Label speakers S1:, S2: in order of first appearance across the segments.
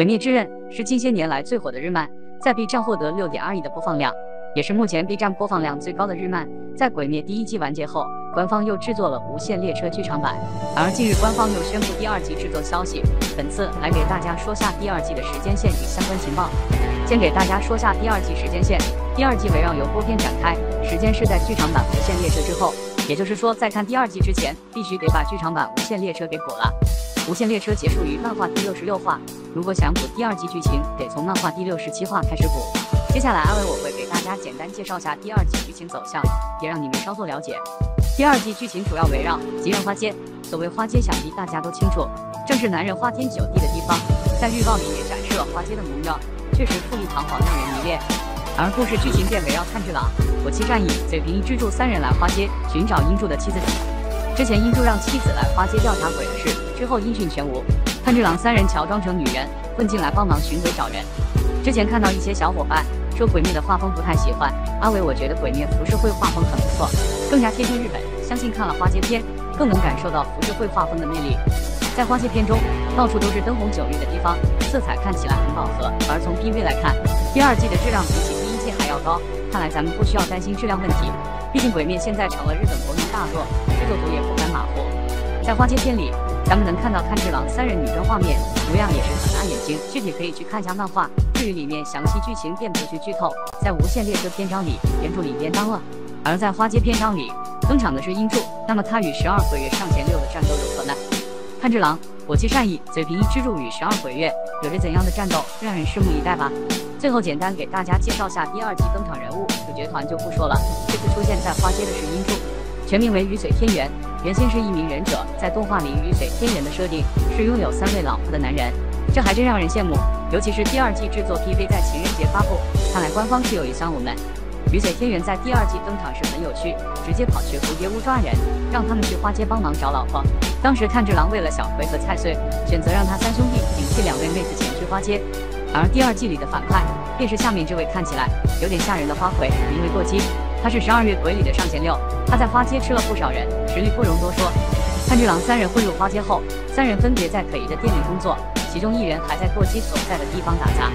S1: 鬼灭之刃》是近些年来最火的日漫，在 B 站获得六点二亿的播放量，也是目前 B 站播放量最高的日漫。在《鬼灭》第一季完结后，官方又制作了《无限列车》剧场版，而近日官方又宣布第二季制作消息。本次来给大家说下第二季的时间线与相关情报。先给大家说下第二季时间线，第二季围绕由播片展开，时间是在剧场版《无限列车》之后，也就是说，在看第二季之前，必须得把剧场版《无限列车》给补了。无限列车结束于漫画第六十六话，如果想补第二季剧情，得从漫画第六十七话开始补。接下来阿伟我会给大家简单介绍下第二季剧情走向，也让你们稍作了解。第二季剧情主要围绕吉人花街。所谓花街，想必大家都清楚，正是男人花天酒地的地方。在预告里也展示了花街的模样，确实富丽堂皇，让人迷恋。而故事剧情便围绕炭治郎、火七战役、嘴平一之助三人来花街寻找英柱的妻子。之前英柱让妻子来花街调查鬼的事。之后音讯全无，炭治郎三人乔装成女人混进来帮忙寻鬼找人。之前看到一些小伙伴说鬼灭的画风不太喜欢，阿伟我觉得鬼灭浮世绘画风很不错，更加贴近日本。相信看了花街篇，更能感受到浮世绘画风的魅力。在花街篇中，到处都是灯红酒绿的地方，色彩看起来很饱和。而从 PV 来看，第二季的质量比起第一季还要高，看来咱们不需要担心质量问题。毕竟鬼灭现在成了日本国民大作，制作组也不敢马虎。在花街篇里。咱们能看到炭治郎三人女装画面，模样也是很辣眼睛。具体可以去看下漫画。至于里面详细剧情，便不去剧透。在无限列车篇章里，原著里边当了。而在花街篇章里登场的是英柱，那么他与十二鬼月上弦六的战斗如何呢？炭治郎火气善意，嘴平一之助与十二鬼月有着怎样的战斗？让人拭目以待吧。最后简单给大家介绍下第二季登场人物，主角团就不说了。这次出现在花街的是英柱，全名为雨水天元。原先是一名忍者，在动画里雨水天元的设定是拥有三位老婆的男人，这还真让人羡慕。尤其是第二季制作 PV 在情人节发布，看来官方是有意伤我们。雨水天元在第二季登场时很有趣，直接跑去蝴蝶屋抓人，让他们去花街帮忙找老婆。当时炭治郎为了小葵和菜穗，选择让他三兄弟顶替两位妹子前去花街。而第二季里的反派便是下面这位看起来有点吓人的花魁，名为过激。他是十二月鬼里的上弦六，他在花街吃了不少人，实力不容多说。炭治郎三人混入花街后，三人分别在可疑的店里工作，其中一人还在舵姬所在的地方打杂。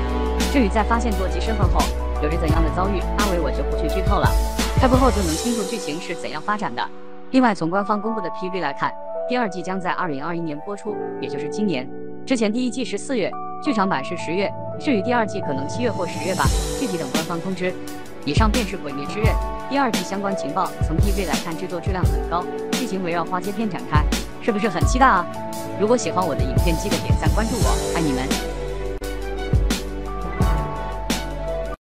S1: 至于在发现舵姬身份后有着怎样的遭遇，阿伟我就不去剧透了，开播后就能清楚剧情是怎样发展的。另外，从官方公布的 PV 来看，第二季将在二零二一年播出，也就是今年。之前第一季是四月，剧场版是十月，至于第二季可能七月或十月吧，具体等官方通知。以上便是《鬼灭之刃》第二季相关情报。从 PV 来看，制作质量很高，剧情围绕花街片展开，是不是很期待啊？如果喜欢我的影片，记得点赞关注我，爱你们！